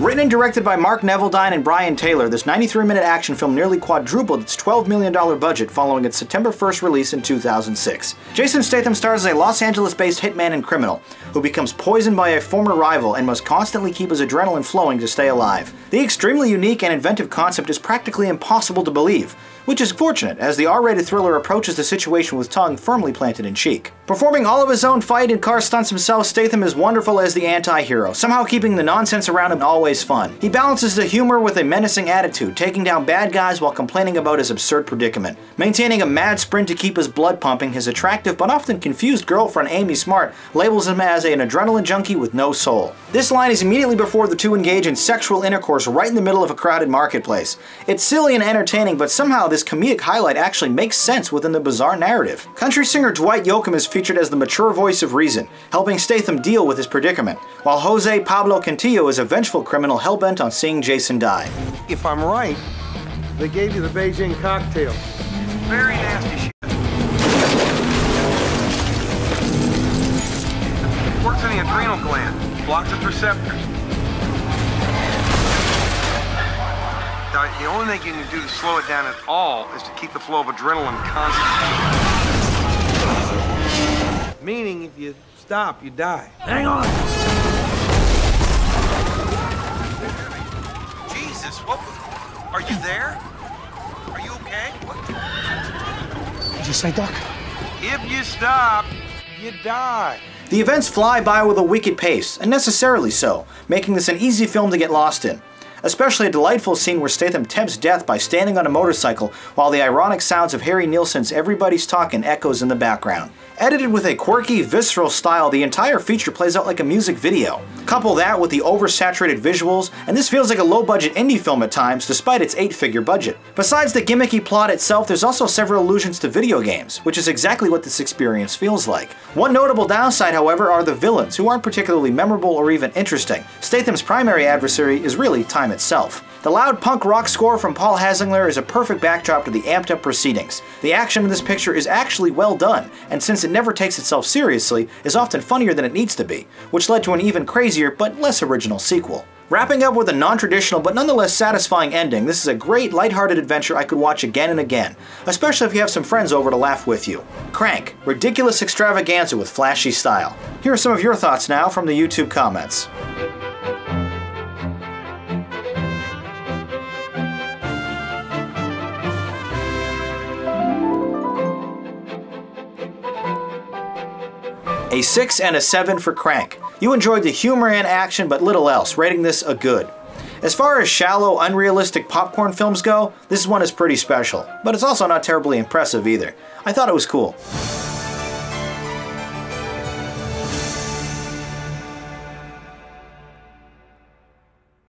Written and directed by Mark Neveldine and Brian Taylor, this 93-minute action film nearly quadrupled its $12 million budget following its September 1st release in 2006. Jason Statham stars as a Los Angeles-based hitman and criminal, who becomes poisoned by a former rival and must constantly keep his adrenaline flowing to stay alive. The extremely unique and inventive concept is practically impossible to believe, which is fortunate as the R-rated thriller approaches the situation with tongue firmly planted in cheek. Performing all of his own fight and car stunts himself, Statham is wonderful as the anti-hero, somehow keeping the nonsense around him always fun. He balances the humor with a menacing attitude, taking down bad guys while complaining about his absurd predicament. Maintaining a mad sprint to keep his blood pumping, his attractive but often confused girlfriend Amy Smart labels him as an adrenaline junkie with no soul. This line is immediately before the two engage in sexual intercourse right in the middle of a crowded marketplace. It's silly and entertaining, but somehow this comedic highlight actually makes sense within the bizarre narrative. Country singer Dwight Yoakam is featured as the mature voice of reason, helping Statham deal with his predicament, while Jose Pablo Cantillo is a vengeful criminal hell-bent on seeing Jason die. If I'm right, they gave you the Beijing cocktail. Very nasty shit. Works in the adrenal gland, blocks its receptors. The only thing you can do to slow it down at all is to keep the flow of adrenaline constant. Meaning, if you stop, you die. Hang on! Jesus, what? Are you there? Are you okay? What? Did you say, Doc? If you stop, you die. The events fly by with a wicked pace, and necessarily so, making this an easy film to get lost in especially a delightful scene where Statham tempts death by standing on a motorcycle while the ironic sounds of Harry Nilsson's Everybody's Talking echoes in the background. Edited with a quirky, visceral style, the entire feature plays out like a music video. Couple that with the oversaturated visuals, and this feels like a low-budget indie film at times, despite its eight-figure budget. Besides the gimmicky plot itself, there's also several allusions to video games, which is exactly what this experience feels like. One notable downside, however, are the villains, who aren't particularly memorable or even interesting. Statham's primary adversary is really time itself. The loud punk rock score from Paul Haslinger is a perfect backdrop to the amped up proceedings. The action in this picture is actually well done, and since it never takes itself seriously, is often funnier than it needs to be, which led to an even crazier but less original sequel. Wrapping up with a non-traditional but nonetheless satisfying ending, this is a great lighthearted adventure I could watch again and again, especially if you have some friends over to laugh with you. Crank, ridiculous extravaganza with flashy style. Here are some of your thoughts now from the YouTube comments. A 6 and a 7 for Crank. You enjoyed the humor and action, but little else, rating this a good. As far as shallow, unrealistic popcorn films go, this one is pretty special, but it's also not terribly impressive either. I thought it was cool.